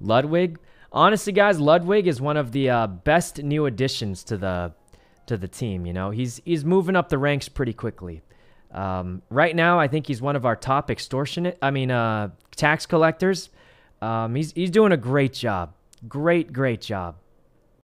Ludwig. Honestly, guys, Ludwig is one of the uh, best new additions to the to the team. You know, he's he's moving up the ranks pretty quickly. Um, right now, I think he's one of our top extortionate. I mean, uh, tax collectors. Um, he's he's doing a great job. Great, great job.